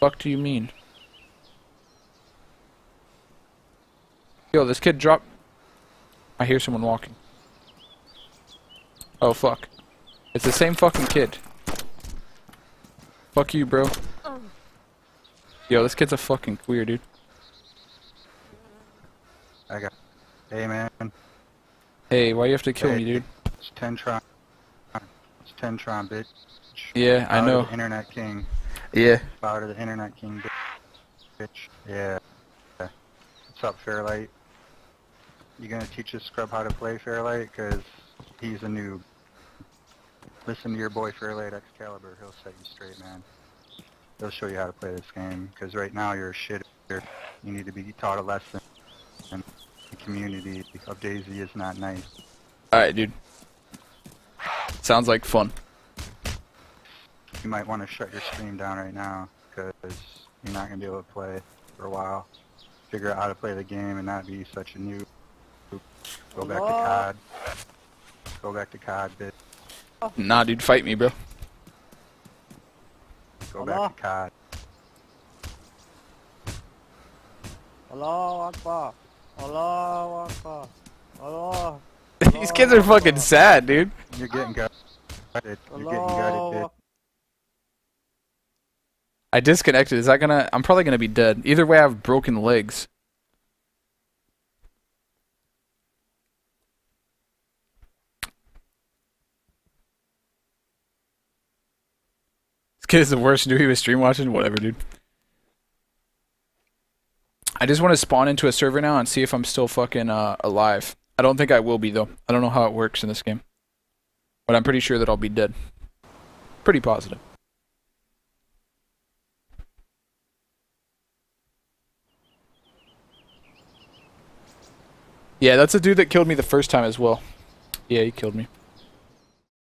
Fuck do you mean? Yo, this kid dropped. I hear someone walking. Oh fuck. It's the same fucking kid. Fuck you, bro. Yo, this kid's a fucking queer, dude. I got. Hey man, Hey, why you have to kill Hey. me, dude? it's Ten Tron. It's Ten Tron, bitch. Yeah, I know. Internet King. Yeah. Bow to the Internet King, bitch. Yeah. What's up, Fairlight? You gonna teach this scrub how to play Fairlight? Cause he's a noob. Listen to your boy Fairlight Excalibur. He'll set you straight, man. He'll show you how to play this game. Cause right now you're a shitter. You need to be taught a lesson. And the community of DayZ is not nice. Alright, dude. Sounds like fun. You might want to shut your stream down right now, because you're not going to be able to play for a while. Figure out how to play the game and not be such a noob. Go back to COD. Go back to COD, bitch. Nah, dude, fight me, bro. Go Hello? back to COD. Allah Akbar. Allah Akbar. Allah. These kids are fucking sad, dude. You're getting gutted. You're getting gutted, bitch. I disconnected. Is that gonna... I'm probably gonna be dead. Either way, I have broken legs. This kid is the worst. Knew he was stream watching? Whatever, dude. I just want to spawn into a server now and see if I'm still fucking uh, alive. I don't think I will be, though. I don't know how it works in this game. But I'm pretty sure that I'll be dead. Pretty positive. Yeah, that's a dude that killed me the first time as well. Yeah, he killed me.